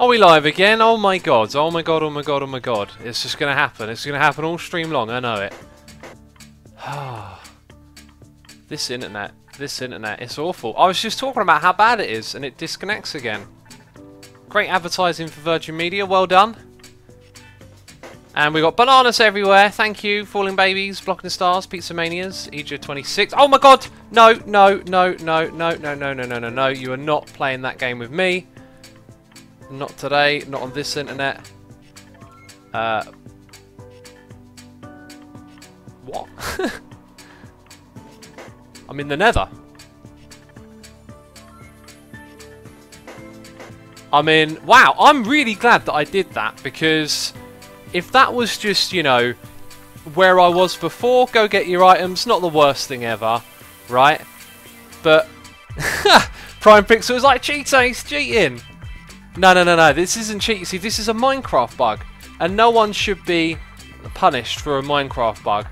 Are we live again? Oh my god, oh my god, oh my god, oh my god. It's just gonna happen. It's gonna happen all stream long, I know it. this internet, this internet, it's awful. I was just talking about how bad it is and it disconnects again. Great advertising for Virgin Media, well done. And we got bananas everywhere. Thank you, Falling Babies, Blocking Stars, Pizza Manias, EJ26. Oh my god! No, no, no, no, no, no, no, no, no, no, no. You are not playing that game with me. Not today, not on this internet. Uh, what? I'm in the nether. I mean, wow, I'm really glad that I did that because if that was just, you know, where I was before, go get your items, not the worst thing ever, right? But Prime Pixel is like cheating, cheating. No, no, no, no. This isn't cheating. See, this is a Minecraft bug. And no one should be punished for a Minecraft bug.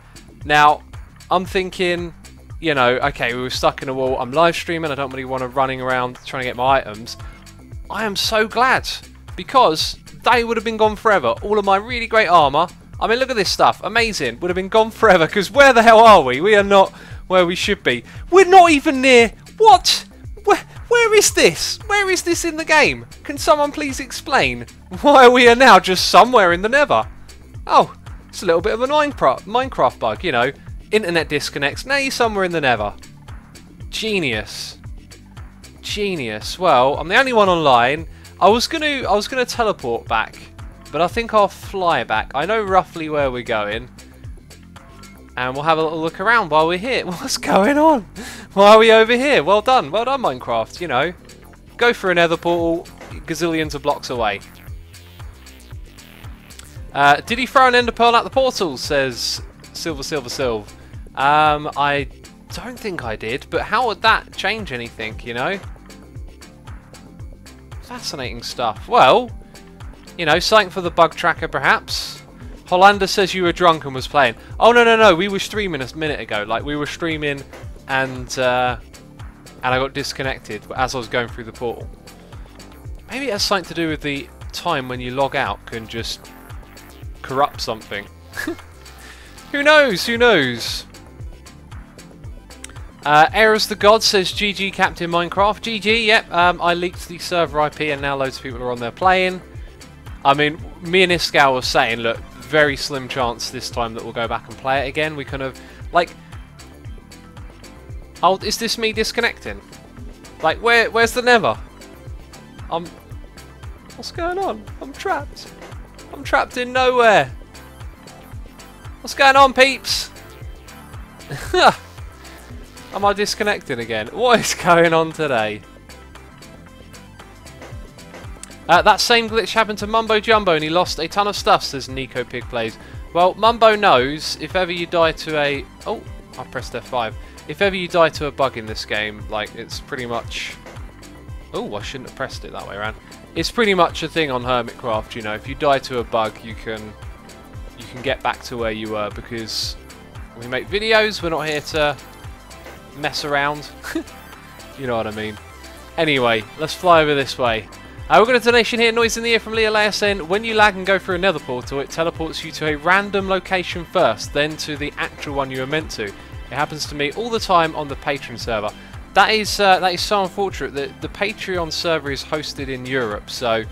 Now, I'm thinking, you know, okay, we were stuck in a wall. I'm live streaming. I don't really want to running around trying to get my items. I am so glad because they would have been gone forever. All of my really great armor. I mean, look at this stuff. Amazing. Would have been gone forever because where the hell are we? We are not where we should be. We're not even near... What? Where, is this? Where is this in the game? Can someone please explain why we are now just somewhere in the nether? Oh, it's a little bit of a Minecraft, Minecraft bug, you know. Internet disconnects, now you're somewhere in the nether. Genius. Genius. Well, I'm the only one online. I was gonna I was gonna teleport back, but I think I'll fly back. I know roughly where we're going and we'll have a little look around while we're here. What's going on? Why are we over here? Well done, well done Minecraft, you know. Go for a nether portal, gazillions of blocks away. Uh, did he throw an ender pearl at the portal, says Silver Silver Silver. Um, I don't think I did, but how would that change anything, you know? Fascinating stuff. Well, you know, something for the bug tracker perhaps. Hollander says you were drunk and was playing. Oh no no no, we were streaming a minute ago. Like we were streaming, and uh, and I got disconnected as I was going through the portal. Maybe it has something to do with the time when you log out can just corrupt something. who knows? Who knows? Uh, Eros the God says GG Captain Minecraft. GG, yep. Um, I leaked the server IP and now loads of people are on there playing. I mean, me and Iskall was saying, look, very slim chance this time that we'll go back and play it again. We kind of, like... Oh, is this me disconnecting? Like, where, where's the never? I'm... What's going on? I'm trapped. I'm trapped in nowhere. What's going on, peeps? Am I disconnecting again? What is going on today? Uh, that same glitch happened to Mumbo Jumbo and he lost a ton of stuff, says Nico Pig Plays. Well, Mumbo knows if ever you die to a... Oh, I pressed F5. If ever you die to a bug in this game, like, it's pretty much... Oh, I shouldn't have pressed it that way around. It's pretty much a thing on Hermitcraft, you know. If you die to a bug, you can you can get back to where you were because we make videos. We're not here to mess around. you know what I mean. Anyway, let's fly over this way. Uh, we've got a donation here, Noise in the Ear from Leah saying, when you lag and go through another portal, it teleports you to a random location first, then to the actual one you were meant to. It happens to me all the time on the Patreon server. That is uh, that is so unfortunate. that the Patreon server is hosted in Europe, so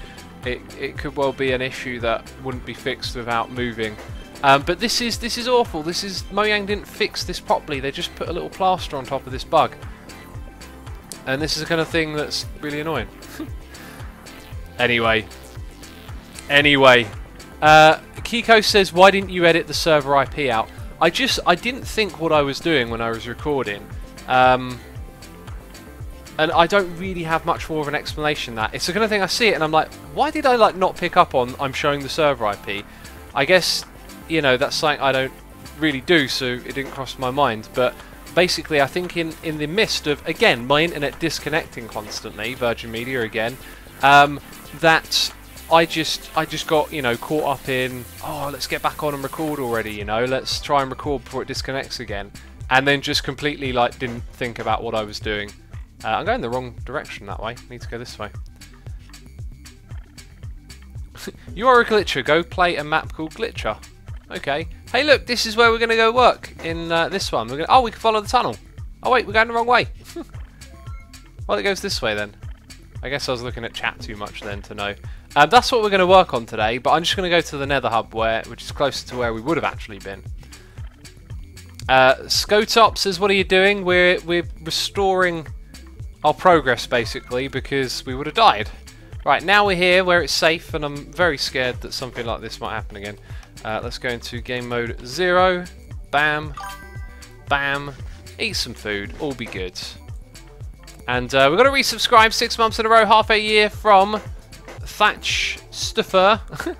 it, it could well be an issue that wouldn't be fixed without moving. Um, but this is this is awful. This is Mojang didn't fix this properly. They just put a little plaster on top of this bug, and this is the kind of thing that's really annoying. Anyway. Anyway. Uh, Kiko says, why didn't you edit the server IP out? I just, I didn't think what I was doing when I was recording. Um, and I don't really have much more of an explanation that. It's the kind of thing I see it and I'm like, why did I like not pick up on I'm showing the server IP? I guess, you know, that's something I don't really do, so it didn't cross my mind. But basically, I think in, in the midst of, again, my internet disconnecting constantly, Virgin Media again, um, that I just I just got you know caught up in oh let's get back on and record already you know let's try and record before it disconnects again and then just completely like didn't think about what I was doing uh, I'm going the wrong direction that way need to go this way you are a glitcher. Go play a map called Glitcher. Okay. Hey, look, this is where we're going to go work in uh, this one. We're gonna, oh, we can follow the tunnel. Oh, wait, we're going the wrong way. well, it goes this way then. I guess I was looking at chat too much then to know. Um, that's what we're going to work on today, but I'm just going to go to the Nether Hub, where, which is closer to where we would have actually been. Uh, Scotop says, what are you doing? We're, we're restoring our progress, basically, because we would have died. Right, now we're here where it's safe, and I'm very scared that something like this might happen again. Uh, let's go into game mode 0. Bam. Bam. Eat some food. All be good. And uh, we've got to resubscribe six months in a row, half a year from Thatch Stuffer.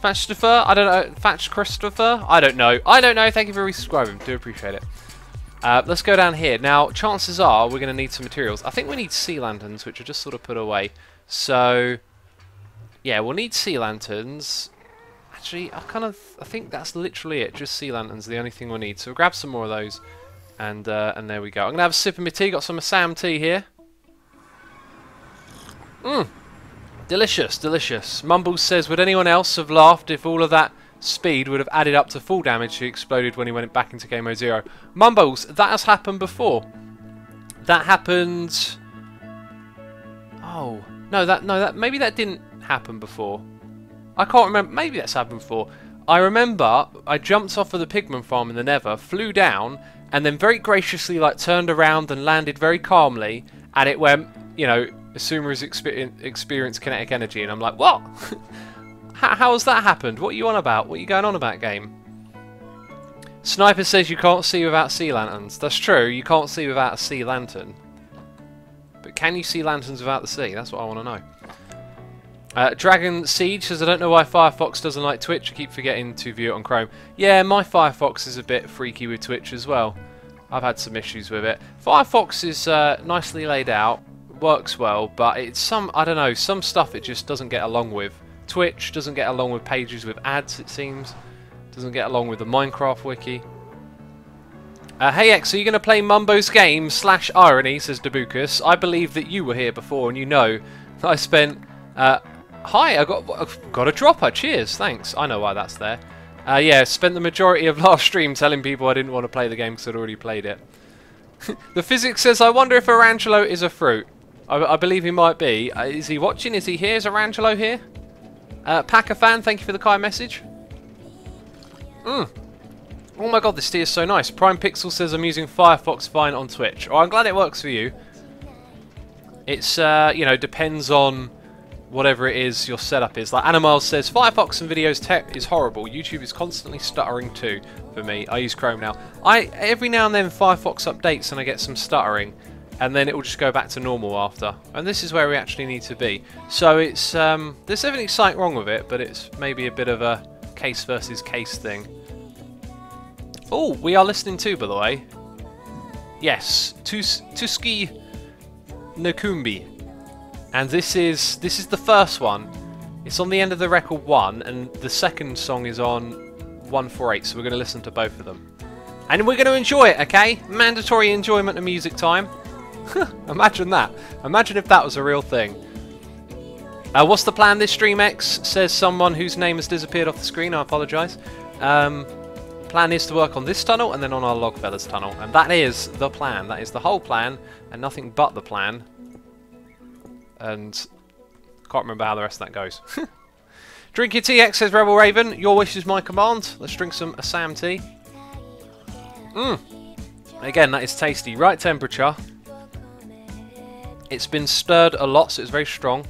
Thatch Stuffer? I don't know. Thatch Christopher? I don't know. I don't know. Thank you for resubscribing. Do appreciate it. Uh, let's go down here. Now, chances are we're going to need some materials. I think we need sea lanterns, which are just sort of put away. So, yeah, we'll need sea lanterns. Actually, I kind of, I think that's literally it. Just sea lanterns, the only thing we'll need. So we'll grab some more of those, and uh, and there we go. I'm gonna have a sip of my tea. Got some Assam tea here. Mmm, delicious, delicious. Mumbles says, would anyone else have laughed if all of that speed would have added up to full damage he exploded when he went back into game mode zero? Mumbles, that has happened before. That happened. Oh. No, that no, that maybe that didn't happen before. I can't remember. Maybe that's happened before. I remember I jumped off of the pigman farm in the Nether, flew down, and then very graciously like turned around and landed very calmly, and it went, you know, Xisuma's exper experience kinetic energy, and I'm like, what? how has that happened? What are you on about? What are you going on about, game? Sniper says you can't see without sea lanterns. That's true, you can't see without a sea lantern. But can you see lanterns without the sea? That's what I want to know. Uh, Dragon Siege says, I don't know why Firefox doesn't like Twitch. I keep forgetting to view it on Chrome. Yeah, my Firefox is a bit freaky with Twitch as well. I've had some issues with it. Firefox is uh, nicely laid out, works well, but it's some, I don't know, some stuff it just doesn't get along with. Twitch doesn't get along with pages with ads, it seems. Doesn't get along with the Minecraft wiki. Uh, hey X, are you going to play Mumbo's game slash irony, says Dabukus. I believe that you were here before and you know that I spent... Uh, hi, I got, I've got a dropper, cheers, thanks. I know why that's there. Uh, yeah, spent the majority of last stream telling people I didn't want to play the game because I'd already played it. the physics says, I wonder if Arangelo is a fruit. I, I believe he might be. Uh, is he watching? Is he here? Is Arangelo here? Uh, Packer fan, thank you for the kind message. Mm. Oh my god, this tea is so nice. Prime Pixel says I'm using Firefox fine on Twitch. Oh, I'm glad it works for you. It's, uh, you know, depends on whatever it is your setup is. Like Animals says, Firefox and videos tech is horrible. YouTube is constantly stuttering too for me. I use Chrome now. I Every now and then Firefox updates and I get some stuttering and then it will just go back to normal after. And this is where we actually need to be. So it's, um, there's definitely something wrong with it, but it's maybe a bit of a case versus case thing. Oh, we are listening too, by the way. Yes, Tus Tuski Nakumbi. And this is this is the first one. It's on the end of the record one, and the second song is on 148, so we're going to listen to both of them. And we're going to enjoy it, okay? Mandatory enjoyment of music time. Imagine that. Imagine if that was a real thing. Uh, what's the plan this stream, X? Says someone whose name has disappeared off the screen. I apologise. Um, Plan is to work on this tunnel and then on our Logfellas tunnel. And that is the plan. That is the whole plan and nothing but the plan. And can't remember how the rest of that goes. drink your tea, X says Rebel Raven. Your wish is my command. Let's drink some Assam tea. Mmm. Again, that is tasty. Right temperature. It's been stirred a lot, so it's very strong.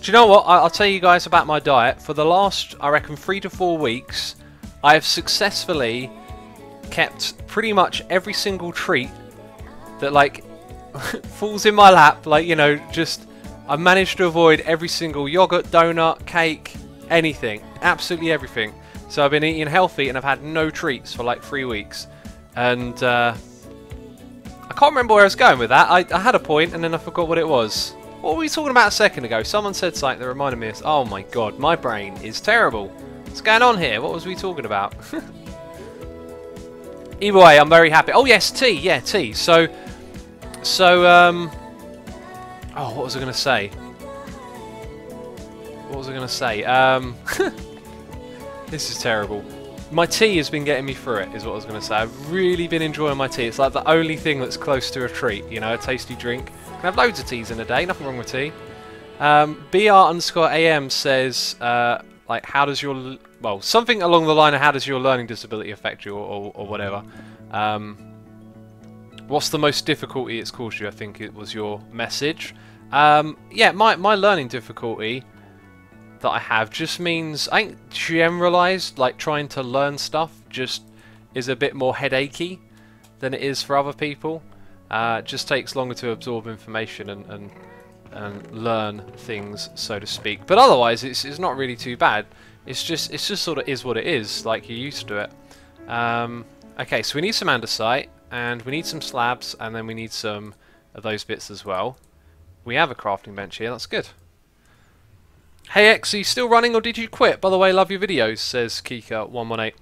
Do you know what? I'll tell you guys about my diet. For the last, I reckon, three to four weeks, I have successfully kept pretty much every single treat that like falls in my lap. Like you know, just I managed to avoid every single yogurt, donut, cake, anything, absolutely everything. So I've been eating healthy and I've had no treats for like three weeks. And uh, I can't remember where I was going with that. I, I had a point and then I forgot what it was. What were we talking about a second ago? Someone said something that reminded me of... Oh my god, my brain is terrible. What's going on here? What was we talking about? Either way, I'm very happy. Oh yes, tea. Yeah, tea. So, so um, oh, what was I going to say? What was I going to say? Um, this is terrible. My tea has been getting me through it, is what I was going to say. I've really been enjoying my tea. It's like the only thing that's close to a treat, you know, a tasty drink. I have loads of teas in a day, nothing wrong with tea. Um, BR underscore AM says, uh, like, how does your, well, something along the line of how does your learning disability affect you, or, or, or whatever. Um, what's the most difficulty it's caused you? I think it was your message. Um, yeah, my, my learning difficulty that I have just means I think generalized like trying to learn stuff just is a bit more headachy than it is for other people. Uh, it just takes longer to absorb information and, and and learn things, so to speak. But otherwise, it's, it's not really too bad. It's just it's just sort of is what it is, like you're used to it. Um, okay, so we need some andesite, and we need some slabs, and then we need some of those bits as well. We have a crafting bench here, that's good. Hey X, are you still running or did you quit? By the way, love your videos, says Kika118.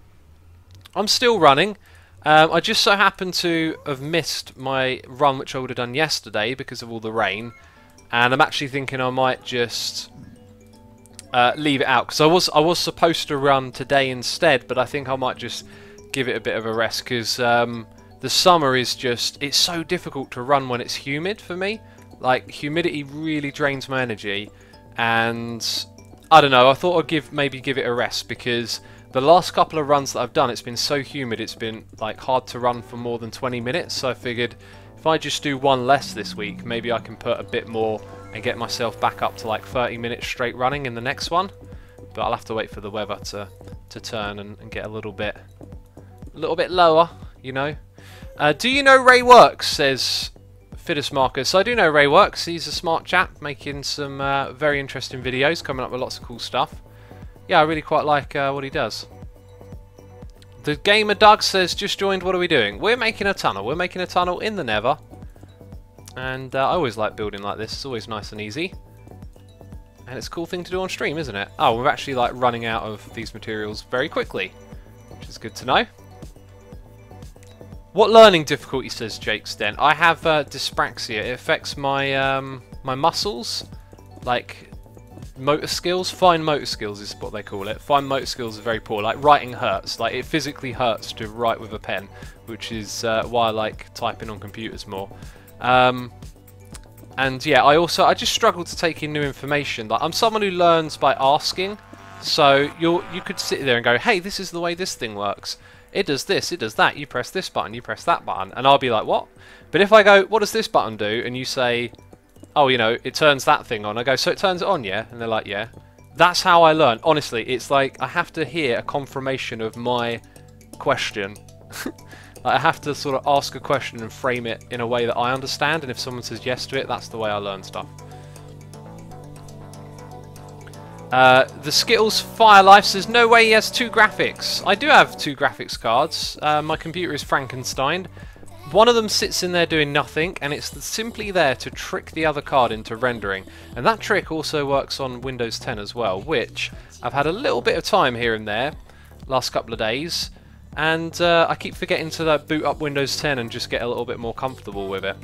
I'm still running. Um, I just so happened to have missed my run which I would have done yesterday because of all the rain. And I'm actually thinking I might just uh, leave it out. Because I was, I was supposed to run today instead, but I think I might just give it a bit of a rest. Because um, the summer is just, it's so difficult to run when it's humid for me. Like, humidity really drains my energy and I don't know. I thought I'd give maybe give it a rest because the last couple of runs that I've done, it's been so humid, it's been like hard to run for more than 20 minutes. So I figured if I just do one less this week, maybe I can put a bit more and get myself back up to like 30 minutes straight running in the next one. But I'll have to wait for the weather to to turn and, and get a little bit a little bit lower, you know. Uh, do you know Ray Works? Says Fiddus Marcus. So I do know Ray Works. He's a smart chap making some uh, very interesting videos, coming up with lots of cool stuff. Yeah, I really quite like uh, what he does. The gamer Doug says, just joined, what are we doing? We're making a tunnel. We're making a tunnel in the Nether. And uh, I always like building like this. It's always nice and easy. And it's a cool thing to do on stream, isn't it? Oh, we're actually like running out of these materials very quickly. Which is good to know. What learning difficulty says Jake Stent? I have uh, dyspraxia. It affects my um, my muscles, like motor skills. Fine motor skills is what they call it. Fine motor skills are very poor. Like writing hurts. Like it physically hurts to write with a pen, which is uh, why I like typing on computers more. Um, and yeah, I also I just struggle to take in new information. Like I'm someone who learns by asking. So you you could sit there and go, hey, this is the way this thing works it does this, it does that, you press this button, you press that button, and I'll be like, what? But if I go, what does this button do? And you say, oh, you know, it turns that thing on. I go, so it turns it on, yeah? And they're like, yeah. That's how I learn. Honestly, it's like I have to hear a confirmation of my question. I have to sort of ask a question and frame it in a way that I understand, and if someone says yes to it, that's the way I learn stuff. Uh, the Skittles Fire Life says, no way he has two graphics. I do have two graphics cards. Uh, my computer is Frankenstein. One of them sits in there doing nothing, and it's simply there to trick the other card into rendering. And that trick also works on Windows 10 as well, which I've had a little bit of time here and there, last couple of days, and uh, I keep forgetting to uh, boot up Windows 10 and just get a little bit more comfortable with it.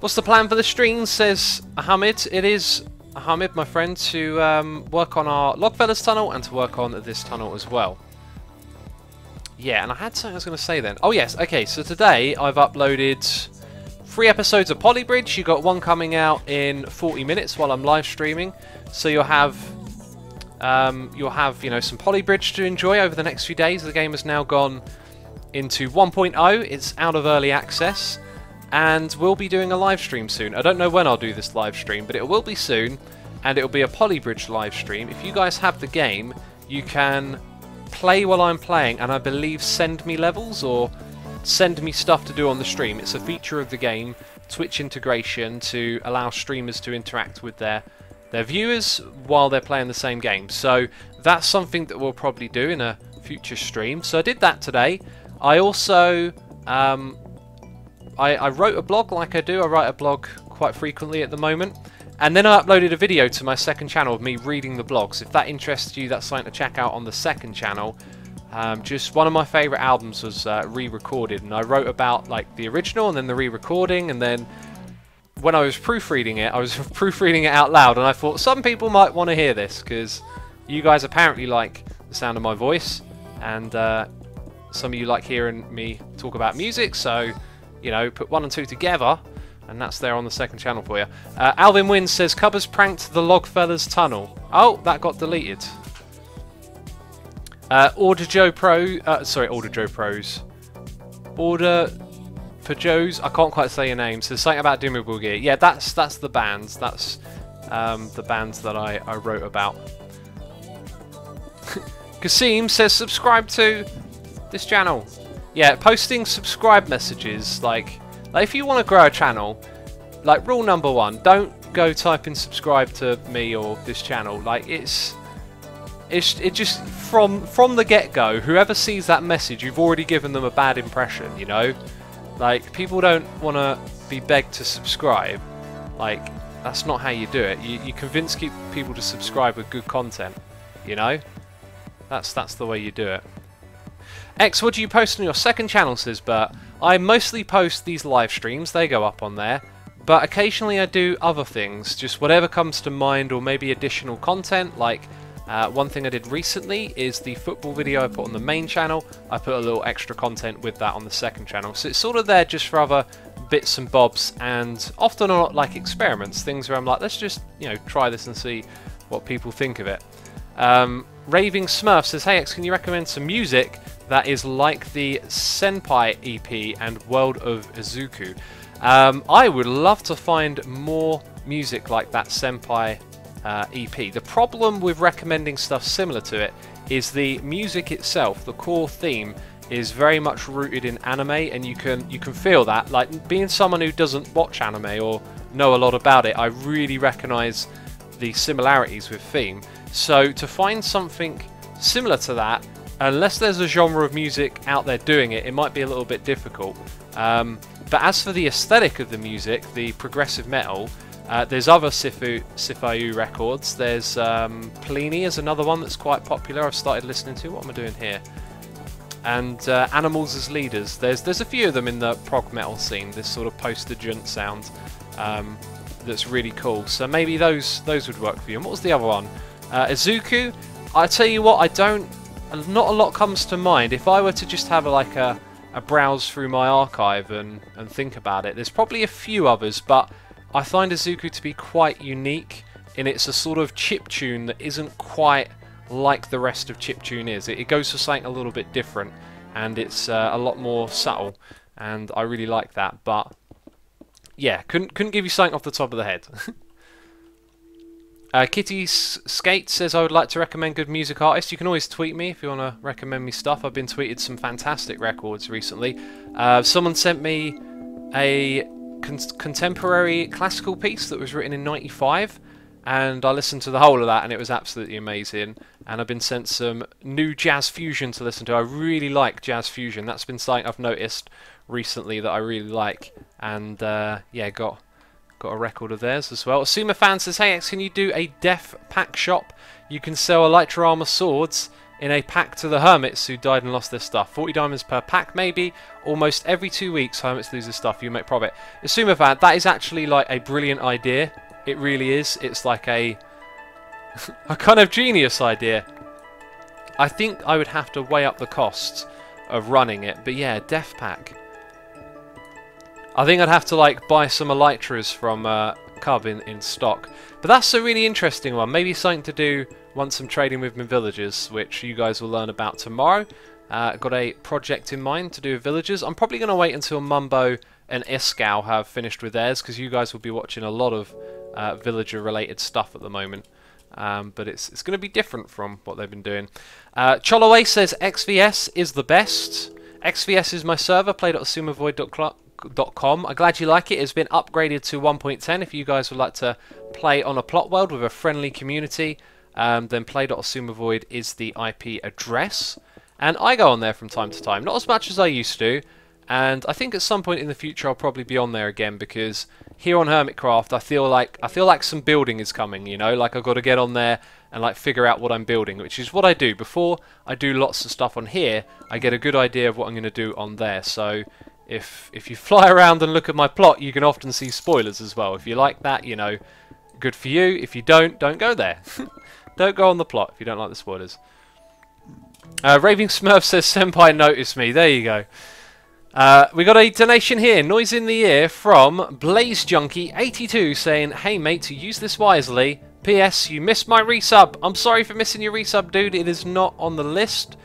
What's the plan for the stream, says Hamid. It is Hamid, my friend, to um, work on our Logfellas tunnel and to work on this tunnel as well. Yeah, and I had something I was going to say then. Oh yes, okay, so today I've uploaded three episodes of Polybridge. You got one coming out in 40 minutes while I'm live streaming. So you'll have um, you'll have you know some Polybridge to enjoy over the next few days. The game has now gone into 1.0. It's out of early access and we'll be doing a live stream soon. I don't know when I'll do this live stream, but it will be soon, and it'll be a Polybridge live stream. If you guys have the game, you can play while I'm playing, and I believe send me levels or send me stuff to do on the stream. It's a feature of the game, Twitch integration, to allow streamers to interact with their their viewers while they're playing the same game. So that's something that we'll probably do in a future stream. So I did that today. I also um, I, I wrote a blog like I do. I write a blog quite frequently at the moment. And then I uploaded a video to my second channel of me reading the blogs. If that interests you, that's something to check out on the second channel. Um, just one of my favourite albums was uh, re-recorded, and I wrote about like the original and then the re-recording, and then when I was proofreading it, I was proofreading it out loud, and I thought some people might want to hear this because you guys apparently like the sound of my voice, and uh, some of you like hearing me talk about music. So, you know, put one and two together, and that's there on the second channel for you. Uh, Alvin Wins says Cubbers pranked the Logfellas tunnel. Oh, that got deleted. Uh, Order Joe Pro, uh, sorry, Order Joe Pros. Order for Joe's, I can't quite say your name, so something about Dimmable Gear. Yeah, that's that's the bands. That's um, the bands that I, I wrote about. Kasim says subscribe to this channel. Yeah, posting subscribe messages, like, like if you want to grow a channel, like rule number one, don't go type in subscribe to me or this channel. Like it's it's it just from from the get-go, whoever sees that message, you've already given them a bad impression, you know? Like, people don't want to be begged to subscribe. Like, that's not how you do it. You, you convince people to subscribe with good content, you know? That's, that's the way you do it. X, what do you post on your second channel, says Bert? I mostly post these live streams, they go up on there. But occasionally I do other things, just whatever comes to mind or maybe additional content, like uh, one thing I did recently is the football video I put on the main channel. I put a little extra content with that on the second channel. So it's sort of there just for other bits and bobs and often not like experiments, things where I'm like, let's just, you know, try this and see what people think of it. Um, Raving Smurf says, Hey X, can you recommend some music that is like the Senpai EP and World of Izuku? Um, I would love to find more music like that Senpai uh, EP. The problem with recommending stuff similar to it is the music itself, the core theme, is very much rooted in anime, and you can you can feel that. Like being someone who doesn't watch anime or know a lot about it, I really recognise the similarities with theme. So to find something similar to that, unless there's a genre of music out there doing it, it might be a little bit difficult. Um, but as for the aesthetic of the music, the progressive metal, uh, there's other Sithu, Sifayu records. There's um, Plini is another one that's quite popular. I've started listening to. What am I doing here? And uh, Animals as Leaders. There's there's a few of them in the prog metal scene. This sort of post-djent sound um, that's really cool. So maybe those those would work for you. And what was the other one? Uh, Izuku. I tell you what, I don't. Not a lot comes to mind. If I were to just have a, like a, a browse through my archive and and think about it, there's probably a few others, but I find Izuku to be quite unique in it's a sort of chip tune that isn't quite like the rest of chip tune is. It, it goes for something a little bit different and it's uh, a lot more subtle and I really like that but yeah couldn't couldn't give you something off the top of the head. uh, Kitty Skate says I would like to recommend good music artists. You can always tweet me if you want to recommend me stuff. I've been tweeted some fantastic records recently. Uh, someone sent me a con contemporary classical piece that was written in 95 and I listened to the whole of that and it was absolutely amazing and I've been sent some new jazz fusion to listen to. I really like jazz fusion. That's been something I've noticed recently that I really like and uh, yeah got got a record of theirs as well. Xisuma fan says hey X can you do a deaf pack shop? You can sell Elytra Armor swords in a pack to the hermits who died and lost their stuff. 40 diamonds per pack, maybe. Almost every two weeks, hermits lose their stuff. You make profit. Assume that that is actually like a brilliant idea. It really is. It's like a a kind of genius idea. I think I would have to weigh up the costs of running it, but yeah, Death Pack. I think I'd have to like buy some elytras from uh, Cub in, in stock. But that's a really interesting one. Maybe something to do once I'm trading with my villagers, which you guys will learn about tomorrow. Uh, got a project in mind to do with villagers. I'm probably going to wait until Mumbo and Iskall have finished with theirs, because you guys will be watching a lot of uh, villager-related stuff at the moment. Um, but it's it's going to be different from what they've been doing. Uh, Cholaway says XVS is the best. XVS is my server, play.xisumavoid.com. I'm glad you like it. It's been upgraded to 1.10 if you guys would like to play on a plot world with a friendly community um, then play.asumavoid is the IP address. And I go on there from time to time, not as much as I used to, and I think at some point in the future I'll probably be on there again because here on Hermitcraft I feel like I feel like some building is coming, you know, like I've got to get on there and like figure out what I'm building, which is what I do. Before I do lots of stuff on here, I get a good idea of what I'm going to do on there. So if if you fly around and look at my plot, you can often see spoilers as well. If you like that, you know, good for you. If you don't, don't go there. don't go on the plot if you don't like the spoilers. Uh, Raving Smurf says, Senpai noticed me. There you go. Uh, we got a donation here, Noise in the Ear, from Blaze Junkie 82 saying, Hey mate, to use this wisely. P.S. You missed my resub. I'm sorry for missing your resub, dude. It is not on the list.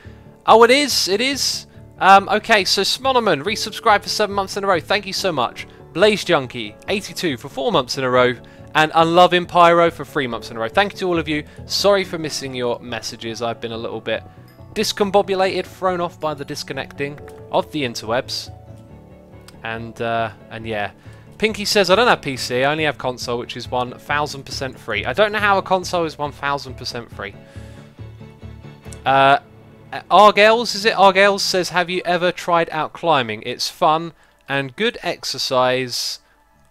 Oh, it is. It is. Um, okay, so Smonoman, resubscribed for seven months in a row. Thank you so much. Blaze Junkie 82 for four months in a row. And Unloving Pyro for three months in a row. Thank you to all of you. Sorry for missing your messages. I've been a little bit discombobulated, thrown off by the disconnecting of the interwebs. And, uh, and yeah. Pinky says, I don't have PC, I only have console, which is 1000% free. I don't know how a console is 1000% free. Uh, Argels, is it? Argels says, have you ever tried out climbing? It's fun and good exercise.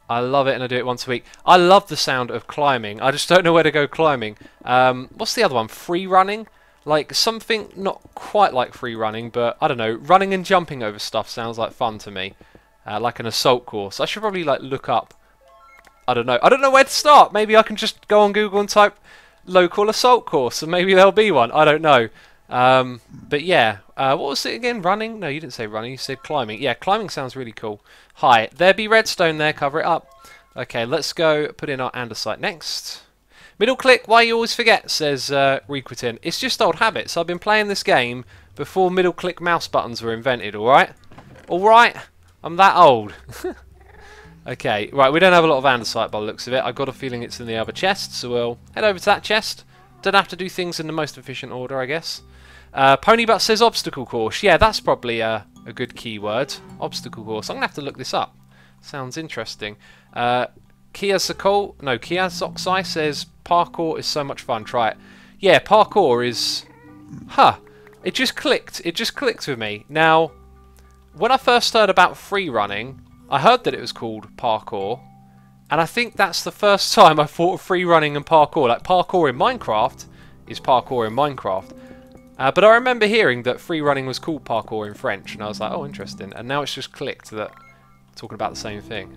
I love it and I do it once a week. I love the sound of climbing. I just don't know where to go climbing. Um, what's the other one? Free running? Like something not quite like free running, but I don't know. Running and jumping over stuff sounds like fun to me. Uh, like an assault course. I should probably like look up. I don't know. I don't know where to start. Maybe I can just go on Google and type local assault course, and maybe there'll be one. I don't know. Um, but yeah, uh, what was it again? Running? No, you didn't say running. You said climbing. Yeah, climbing sounds really cool. Hi, there be redstone there. Cover it up. Okay, let's go put in our andesite next. Middle click, why you always forget, says uh, Requitin. It's just old habits. I've been playing this game before middle click mouse buttons were invented, alright? Alright? I'm that old. okay, right, we don't have a lot of andesite by the looks of it. I've got a feeling it's in the other chest, so we'll head over to that chest. Don't have to do things in the most efficient order, I guess. Uh, Ponybutt says obstacle course. Yeah, that's probably a, a good keyword. Obstacle course. I'm going to have to look this up. Sounds interesting. Uh, Kia Sokol, no, Kia Zoxai says parkour is so much fun. Try it. Yeah, parkour is... Huh. It just clicked. It just clicked with me. Now, when I first heard about free running, I heard that it was called parkour. And I think that's the first time I thought of free running and parkour. Like, parkour in Minecraft is parkour in Minecraft. Uh, but I remember hearing that free running was called parkour in French. And I was like, oh, interesting. And now it's just clicked that talking about the same thing.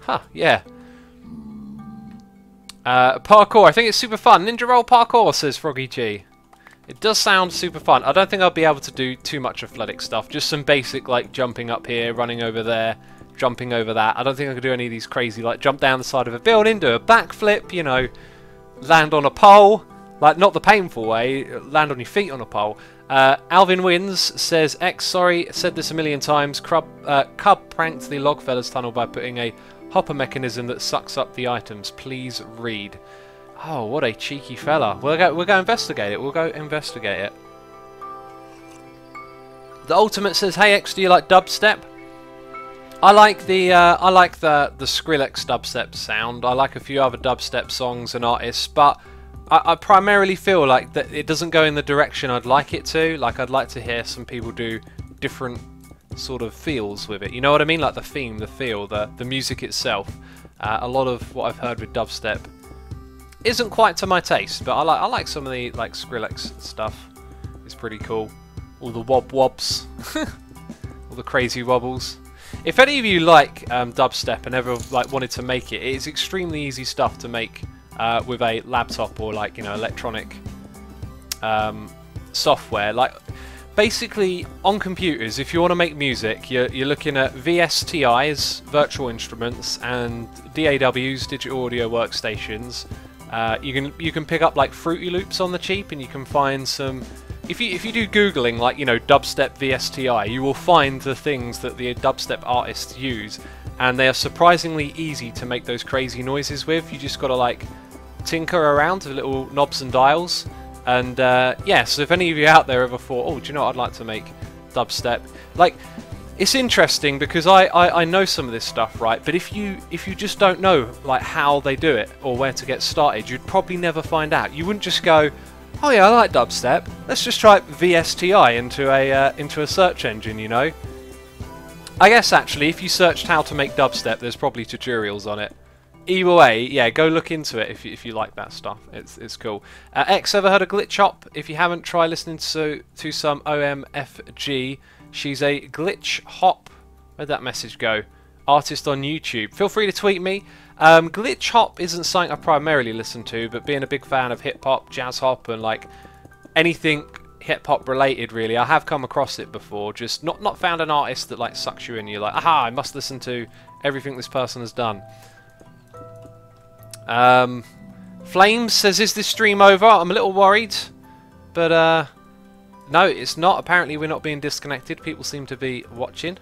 Huh, yeah. Uh, parkour, I think it's super fun. Ninja roll parkour, says Froggy G. It does sound super fun. I don't think I'll be able to do too much athletic stuff. Just some basic, like, jumping up here, running over there, jumping over that. I don't think I could do any of these crazy, like, jump down the side of a building, do a backflip, you know, land on a pole. Like, not the painful way, land on your feet on a pole. Uh, Alvin Wins says, X, sorry, said this a million times. Crub, uh, Cub pranked the Logfellas tunnel by putting a hopper mechanism that sucks up the items. Please read. Oh, what a cheeky fella. We'll go, we'll go investigate it. We'll go investigate it. The Ultimate says, Hey X, do you like dubstep? I like the uh, I like the the Skrillex dubstep sound. I like a few other dubstep songs and artists, but I, I, primarily feel like that it doesn't go in the direction I'd like it to. Like I'd like to hear some people do different sort of feels with it. You know what I mean? Like the theme, the feel, the, the music itself. Uh, a lot of what I've heard with dubstep isn't quite to my taste, but I like I like some of the like Skrillex stuff. It's pretty cool. All the wob wobs, all the crazy wobbles. If any of you like um, dubstep and ever like wanted to make it, it is extremely easy stuff to make uh, with a laptop or like you know electronic um, software. Like basically on computers if you want to make music you're, you're looking at VSTIs virtual instruments and DAWs digital audio workstations uh, you can you can pick up like Fruity Loops on the cheap and you can find some if you if you do googling like you know dubstep VSTI you will find the things that the dubstep artists use and they are surprisingly easy to make those crazy noises with you just got to like tinker around with little knobs and dials and uh, yeah, so if any of you out there ever thought, oh, do you know what, I'd like to make dubstep, like it's interesting because I, I, I, know some of this stuff, right? But if you if you just don't know like how they do it or where to get started, you'd probably never find out. You wouldn't just go, oh yeah, I like dubstep. Let's just type VSTI into a uh, into a search engine, you know. I guess actually, if you searched how to make dubstep, there's probably tutorials on it either way, yeah, go look into it if you, if you like that stuff. It's it's cool. Uh, X, ever heard of Glitch Hop? If you haven't, try listening to to some OMFG. She's a glitch hop Where'd that message go? Artist on YouTube. Feel free to tweet me. Um, glitch hop isn't something I primarily listen to, but being a big fan of hip hop, jazz hop, and like anything hip hop related, really, I have come across it before. Just not not found an artist that like sucks you in. You're like, aha, I must listen to everything this person has done. Um, Flames says, is this stream over? I'm a little worried, but uh, no, it's not. Apparently, we're not being disconnected. People seem to be watching.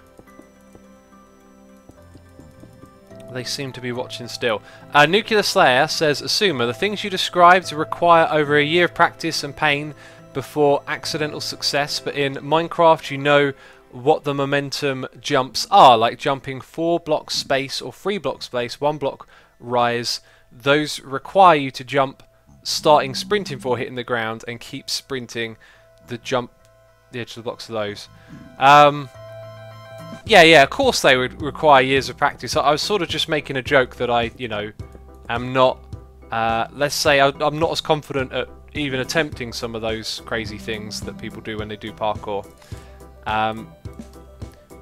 They seem to be watching still. Uh, Nuclear Slayer says, Xisuma, the things you described require over a year of practice and pain before accidental success, but in Minecraft you know what the momentum jumps are, like jumping 4 blocks space or 3 blocks space, 1 block rise. Those require you to jump starting sprinting for hitting the ground and keep sprinting the jump the edge of the blocks of those. Um, yeah, yeah, of course they would require years of practice. I was sort of just making a joke that I, you know, am not, uh, let's say I'm not as confident at even attempting some of those crazy things that people do when they do parkour. Um,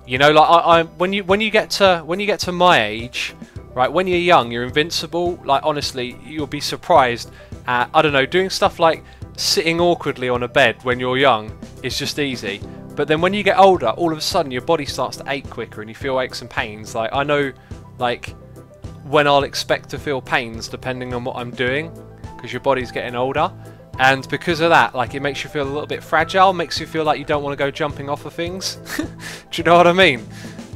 you know, like I, I, when you when you get to when you get to my age, right? When you're young, you're invincible. Like honestly, you'll be surprised at I don't know doing stuff like sitting awkwardly on a bed when you're young is just easy. But then when you get older, all of a sudden your body starts to ache quicker and you feel aches and pains. Like I know, like when I'll expect to feel pains depending on what I'm doing, because your body's getting older. And because of that, like it makes you feel a little bit fragile, makes you feel like you don't want to go jumping off of things. do you know what I mean?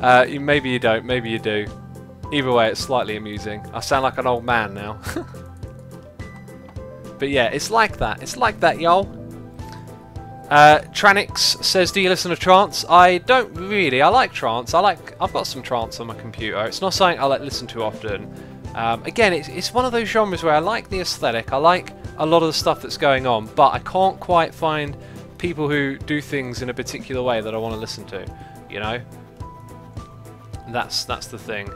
Uh, maybe you don't, maybe you do. Either way, it's slightly amusing. I sound like an old man now. but yeah, it's like that. It's like that, y'all. Uh, Tranix says, do you listen to trance? I don't really. I like trance. I like. I've got some trance on my computer. It's not something I like listen to often. Um, again, it's, it's one of those genres where I like the aesthetic. I like a lot of the stuff that's going on, but I can't quite find people who do things in a particular way that I want to listen to. You know, that's that's the thing.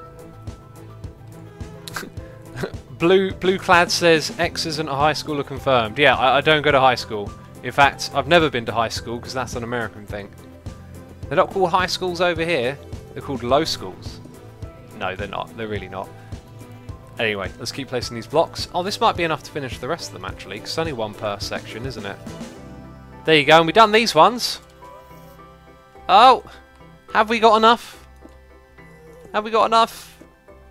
Blue Blue Clad says X isn't a high schooler confirmed. Yeah, I, I don't go to high school. In fact, I've never been to high school because that's an American thing. They're not called high schools over here. They're called low schools. No, they're not. They're really not. Anyway, let's keep placing these blocks. Oh, this might be enough to finish the rest of them, actually, because only one per section, isn't it? There you go, and we've done these ones. Oh! Have we got enough? Have we got enough?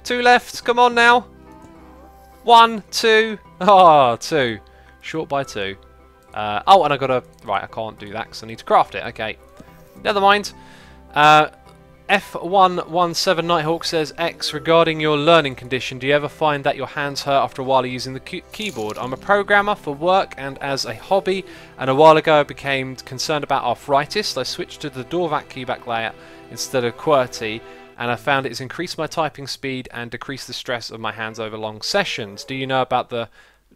Two left, come on now. One, two. ah, Oh, two. Short by two. Uh, oh, and I gotta... Right, I can't do that because I need to craft it. Okay. Never mind. Uh, F117 Nighthawk says, X, regarding your learning condition, do you ever find that your hands hurt after a while using the keyboard? I'm a programmer for work and as a hobby, and a while ago I became concerned about arthritis. I switched to the Dvorak keyback layout instead of QWERTY, and I found it's increased my typing speed and decreased the stress of my hands over long sessions. Do you know about the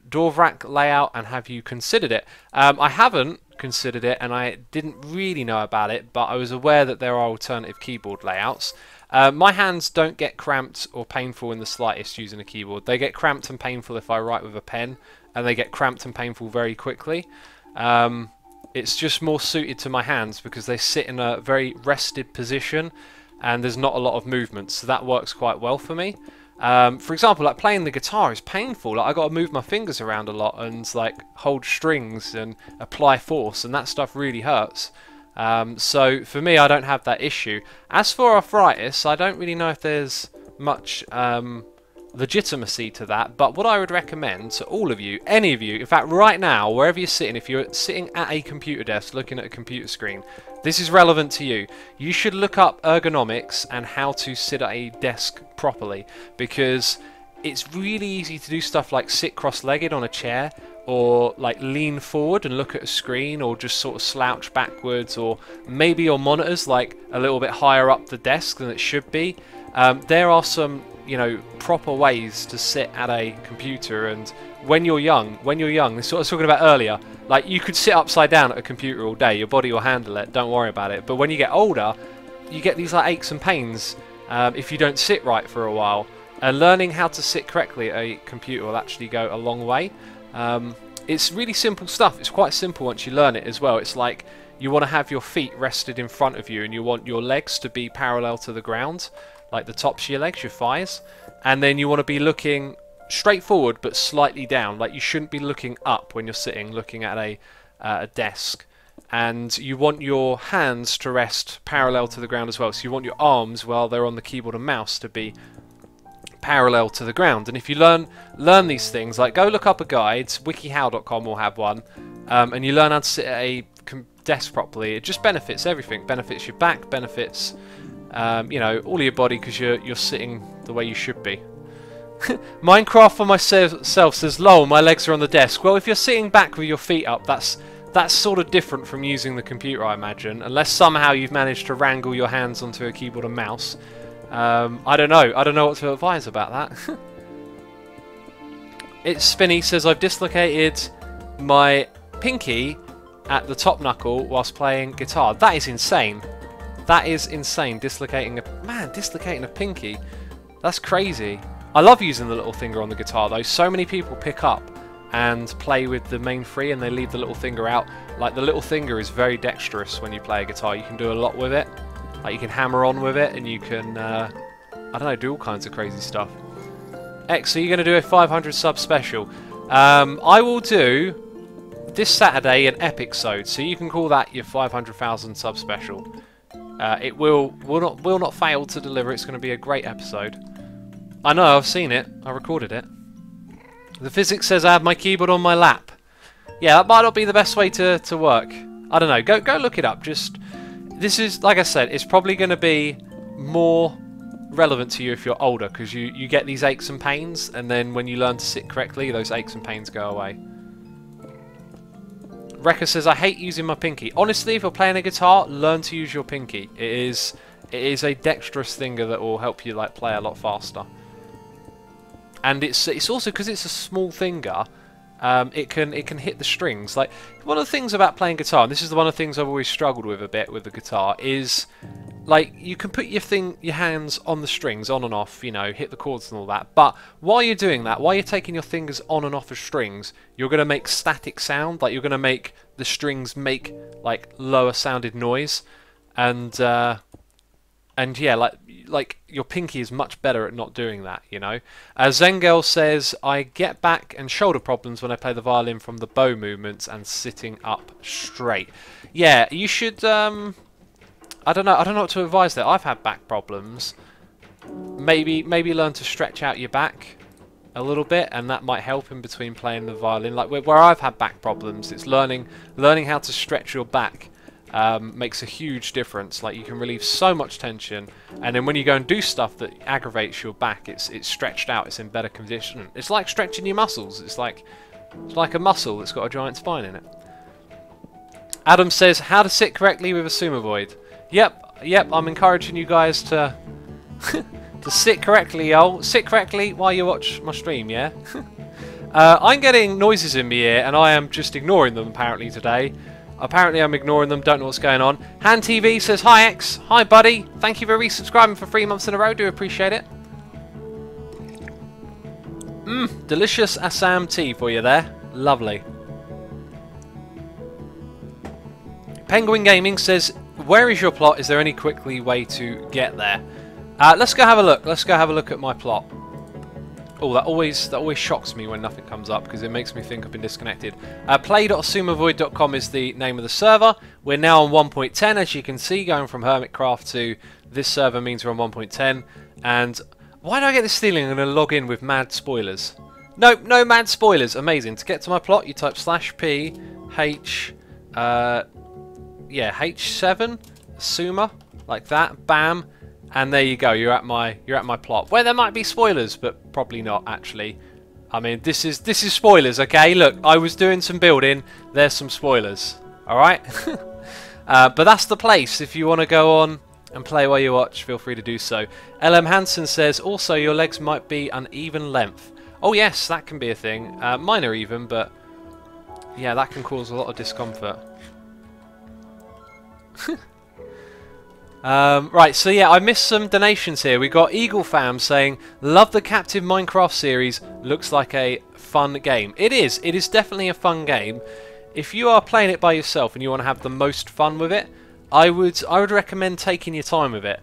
Dvorak layout and have you considered it? Um, I haven't considered it and I didn't really know about it, but I was aware that there are alternative keyboard layouts. Uh, my hands don't get cramped or painful in the slightest using a keyboard. They get cramped and painful if I write with a pen, and they get cramped and painful very quickly. Um, it's just more suited to my hands because they sit in a very rested position and there's not a lot of movement, so that works quite well for me. Um, for example, like playing the guitar is painful. Like I got to move my fingers around a lot and like hold strings and apply force, and that stuff really hurts. Um, so for me, I don't have that issue. As for arthritis, I don't really know if there's much um, legitimacy to that. But what I would recommend to all of you, any of you, in fact, right now, wherever you're sitting, if you're sitting at a computer desk looking at a computer screen, this is relevant to you. You should look up ergonomics and how to sit at a desk properly because it's really easy to do stuff like sit cross-legged on a chair or like lean forward and look at a screen or just sort of slouch backwards or maybe your monitor's like a little bit higher up the desk than it should be. Um, there are some you know proper ways to sit at a computer and when you're young when you're young this is what I was talking about earlier like, you could sit upside down at a computer all day, your body will handle it, don't worry about it. But when you get older, you get these like aches and pains um, if you don't sit right for a while. And learning how to sit correctly at a computer will actually go a long way. Um, it's really simple stuff. It's quite simple once you learn it as well. It's like you want to have your feet rested in front of you and you want your legs to be parallel to the ground, like the tops of your legs, your thighs. And then you want to be looking straight forward but slightly down. Like you shouldn't be looking up when you're sitting, looking at a, uh, a desk. And you want your hands to rest parallel to the ground as well. So you want your arms while they're on the keyboard and mouse to be parallel to the ground. And if you learn learn these things, like go look up a guide, wikihow.com will have one, um, and you learn how to sit at a desk properly, it just benefits everything. Benefits your back, benefits um, you know all your body because you're you're sitting the way you should be. Minecraft for myself says, lol, my legs are on the desk. Well, if you're sitting back with your feet up, that's that's sort of different from using the computer, I imagine. Unless somehow you've managed to wrangle your hands onto a keyboard and mouse. Um, I don't know. I don't know what to advise about that. it's Spinny says, I've dislocated my pinky at the top knuckle whilst playing guitar. That is insane. That is insane. Dislocating a... Man, dislocating a pinky. That's crazy. I love using the little finger on the guitar though. So many people pick up and play with the main three and they leave the little finger out. Like the little finger is very dexterous when you play a guitar. You can do a lot with it. Like you can hammer on with it and you can, uh, I don't know, do all kinds of crazy stuff. X, are you going to do a 500 sub special? Um, I will do this Saturday an epic sode, so you can call that your 500,000 sub special. Uh, it will will not will not fail to deliver. It's going to be a great episode. I know. I've seen it. I recorded it. The physics says I have my keyboard on my lap. Yeah, that might not be the best way to to work. I don't know. Go go look it up. Just this is like I said. It's probably going to be more relevant to you if you're older because you you get these aches and pains, and then when you learn to sit correctly, those aches and pains go away. Rekka says, I hate using my pinky. Honestly, if you're playing a guitar, learn to use your pinky. It is it is a dexterous finger that will help you like play a lot faster. And it's it's also because it's a small finger, um, it can it can hit the strings. Like one of the things about playing guitar, and this is one of the things I've always struggled with a bit with the guitar, is like you can put your thing your hands on the strings on and off you know hit the chords and all that. But while you're doing that while you're taking your fingers on and off of strings you're going to make static sound. Like you're going to make the strings make like lower sounded noise. And uh, and yeah like like your pinky is much better at not doing that you know as Zengel says I get back and shoulder problems when I play the violin from the bow movements and sitting up straight yeah you should um I don't know. I don't know what to advise there. I've had back problems. Maybe maybe learn to stretch out your back a little bit, and that might help in between playing the violin. Like where, where I've had back problems, it's learning learning how to stretch your back um, makes a huge difference. Like you can relieve so much tension, and then when you go and do stuff that aggravates your back, it's it's stretched out. It's in better condition. It's like stretching your muscles. It's like it's like a muscle that's got a giant spine in it. Adam says, how to sit correctly with Xisumavoid. Yep, yep, I'm encouraging you guys to to sit correctly, yo. Sit correctly while you watch my stream, yeah? uh, I'm getting noises in my ear, and I am just ignoring them, apparently, today. Apparently I'm ignoring them, don't know what's going on. Han TV says, Hi X, hi buddy. Thank you for resubscribing for three months in a row, do appreciate it. Mmm, delicious Assam tea for you there. Lovely. Penguin Gaming says, where is your plot? Is there any quickly way to get there? Uh, let's go have a look. Let's go have a look at my plot. Oh, that always that always shocks me when nothing comes up because it makes me think I've been disconnected. Uh, play.xisumavoid.com is the name of the server. We're now on 1.10, as you can see, going from Hermitcraft to this server means we're on 1.10. And why do I get this feeling I'm going to log in with mad spoilers? No, no mad spoilers. Amazing. To get to my plot, you type slash p h uh, yeah, H7, Suma, like that, bam, and there you go. You're at my you're at my plot. Where there might be spoilers, but probably not actually. I mean, this is this is spoilers, okay? Look, I was doing some building. There's some spoilers. All right, uh, but that's the place. If you want to go on and play while you watch, feel free to do so. LM Hansen says also your legs might be uneven length. Oh yes, that can be a thing. Uh, mine are even, but yeah, that can cause a lot of discomfort. um, right, so yeah, I missed some donations here. We got Eagle Fam saying, "Love the Captive Minecraft series. Looks like a fun game. It is. It is definitely a fun game. if you are playing it by yourself and you want to have the most fun with it, I would I would recommend taking your time with it